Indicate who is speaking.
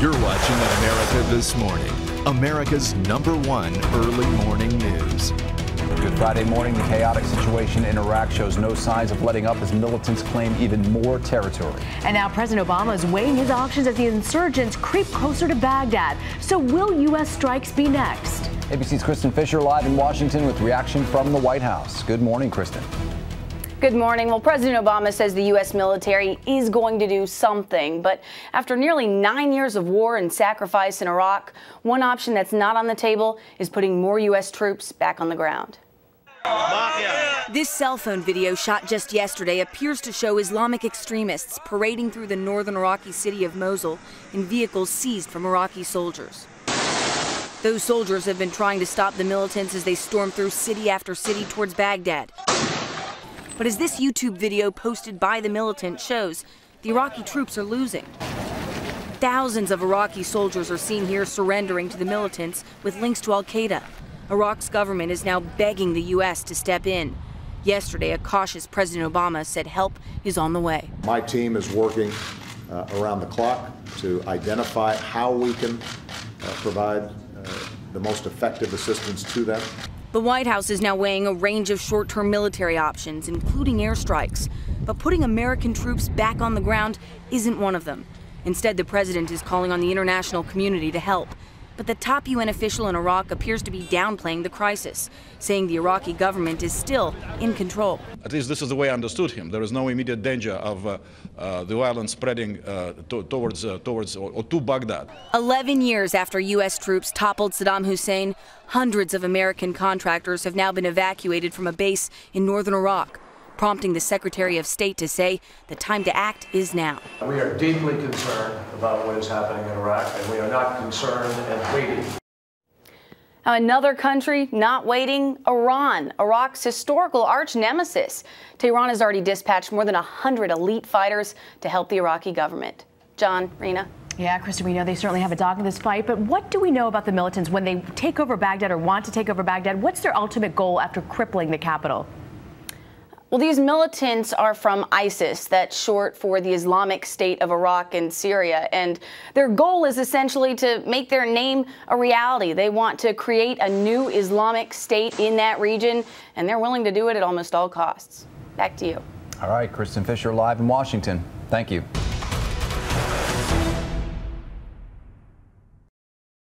Speaker 1: You're watching America This Morning, America's number one early morning news.
Speaker 2: Good Friday morning, the chaotic situation in Iraq shows no signs of letting up as militants claim even more territory.
Speaker 3: And now President Obama is weighing his options as the insurgents creep closer to Baghdad. So will U.S. strikes be next?
Speaker 2: ABC's Kristin Fisher live in Washington with reaction from the White House. Good morning, Kristin.
Speaker 4: Good morning. Well, President Obama says the U.S. military is going to do something. But after nearly nine years of war and sacrifice in Iraq, one option that's not on the table is putting more U.S. troops back on the ground.
Speaker 5: This cell phone video shot just yesterday appears to show Islamic extremists parading through the northern Iraqi city of Mosul in vehicles seized from Iraqi soldiers. Those soldiers have been trying to stop the militants as they storm through city after city towards Baghdad. But as this YouTube video posted by the militant shows, the Iraqi troops are losing. Thousands of Iraqi soldiers are seen here surrendering to the militants with links to Al Qaeda. Iraq's government is now begging the U.S. to step in. Yesterday, a cautious President Obama said help is on the way.
Speaker 6: My team is working uh, around the clock to identify how we can uh, provide uh, the most effective assistance to them.
Speaker 5: The White House is now weighing a range of short term military options, including airstrikes. But putting American troops back on the ground isn't one of them. Instead, the president is calling on the international community to help. But the top UN official in Iraq appears to be downplaying the crisis, saying the Iraqi government is still in control.
Speaker 7: At least this is the way I understood him. There is no immediate danger of uh, uh, the violence spreading uh, to towards, uh, towards or, or to Baghdad.
Speaker 5: 11 years after U.S. troops toppled Saddam Hussein, hundreds of American contractors have now been evacuated from a base in northern Iraq prompting the Secretary of State to say the time to act is now.
Speaker 8: We are deeply concerned about what is happening in Iraq, and we are not concerned and waiting.
Speaker 4: Another country not waiting Iran, Iraq's historical arch nemesis. Tehran has already dispatched more than 100 elite fighters to help the Iraqi government. John, Reena.
Speaker 3: Yeah, Kristin, we know they certainly have a dog in this fight, but what do we know about the militants when they take over Baghdad or want to take over Baghdad? What's their ultimate goal after crippling the capital?
Speaker 4: Well, these militants are from ISIS, that's short for the Islamic State of Iraq and Syria. And their goal is essentially to make their name a reality. They want to create a new Islamic State in that region, and they're willing to do it at almost all costs. Back to you.
Speaker 2: All right, Kristin Fisher live in Washington. Thank you.